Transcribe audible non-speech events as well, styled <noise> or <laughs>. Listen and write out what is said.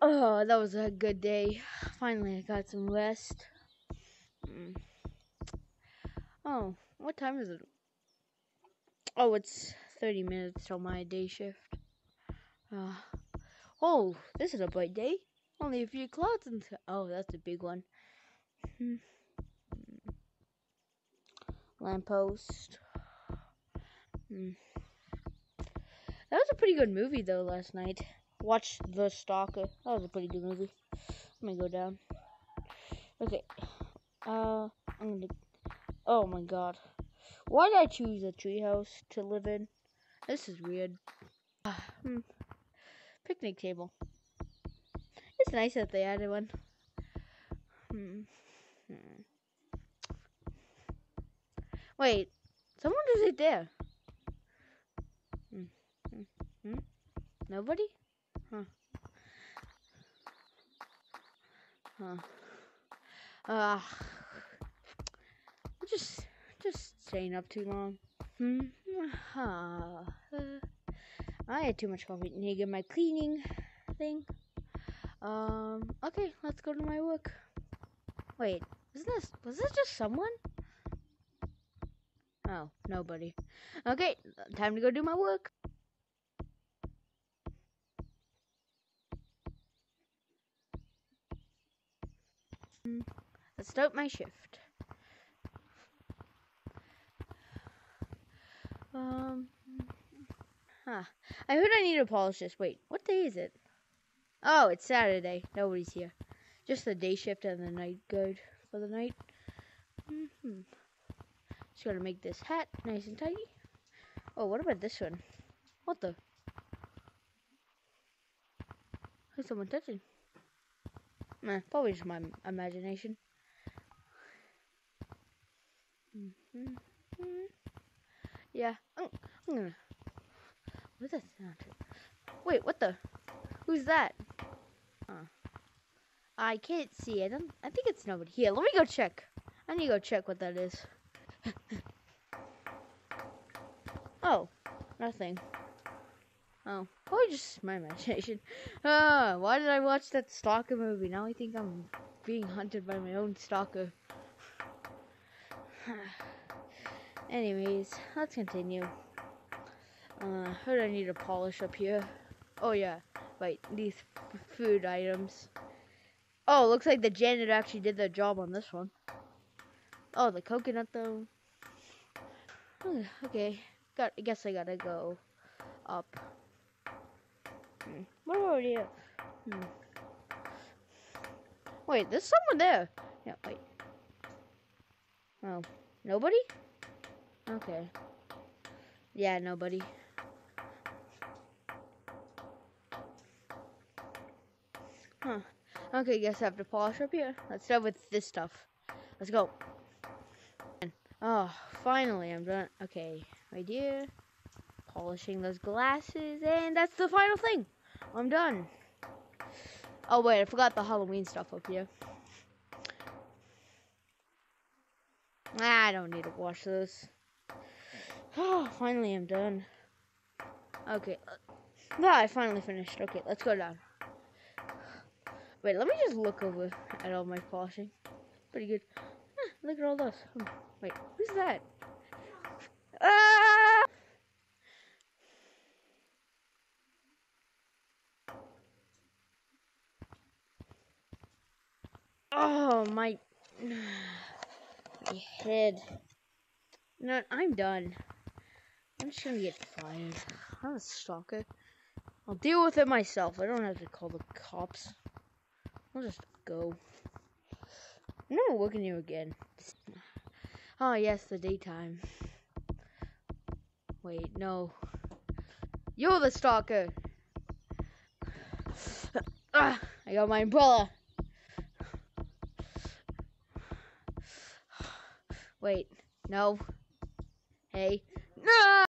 Oh, that was a good day. Finally, I got some rest. Mm. Oh, what time is it? Oh, it's 30 minutes till my day shift. Uh, oh, this is a bright day. Only a few clouds and oh, that's a big one. Hmm. Lamppost. Hmm. That was a pretty good movie though last night. Watched The Stalker. That was a pretty good movie. Let me go down. Okay. Uh, I'm gonna. Oh my god. Why did I choose a treehouse to live in? This is weird. hmm. Picnic table. It's nice that they added one. Hmm. hmm. Wait, someone is it there? Hmm. Hmm. hmm. Nobody? Huh. Huh. Uh, just, just staying up too long. Hmm. Uh, I had too much coffee. Need to get my cleaning thing. Um. Okay, let's go to my work. Wait, isn't this? Was this just someone? Oh, nobody. Okay, time to go do my work. Let's start my shift. Um, huh. I heard I need to polish this. Wait, what day is it? Oh, it's Saturday. Nobody's here. Just the day shift and the night guard for the night. Mm hmm Just gotta make this hat nice and tidy. Oh, what about this one? What the? Who's someone touching? Probably just my imagination. Mm -hmm. Yeah. Oh, I'm gonna. That sound? Wait, what the? Who's that? Huh. I can't see. I don't. I think it's nobody. Here, let me go check. I need to go check what that is. <laughs> oh, nothing. Oh, probably just my imagination. <laughs> Ah, why did I watch that stalker movie? Now I think I'm being hunted by my own stalker. <sighs> Anyways, let's continue. Uh, heard I need to polish up here. Oh yeah, wait, these food items. Oh, looks like the janitor actually did the job on this one. Oh, the coconut though. <sighs> Okay, got. I guess I gotta go up. Hmm. What are you? Hmm. Wait, there's someone there. Yeah, wait. Oh, nobody? Okay. Yeah, nobody. Huh. Okay, guess I have to polish up here. Let's start with this stuff. Let's go. Oh, finally I'm done. Okay, right here. Polishing those glasses, and that's the final thing. I'm done. Oh wait, I forgot the Halloween stuff up here. I don't need to wash those. <sighs> Oh, finally I'm done. Okay. Yeah, I finally finished. Okay, let's go down. Wait, let me just look over at all my polishing. Pretty good. Look at all those. Hmm, wait, who's that? Ah! Oh, my, my head. No, I'm done. I'm just gonna get fired. I'm a stalker. I'll deal with it myself. I don't have to call the cops. I'll just go. I'm never looking at you again. Oh, yes, the daytime. Wait, no. You're the stalker. Ah, I got my umbrella. Wait, no. Hey. No!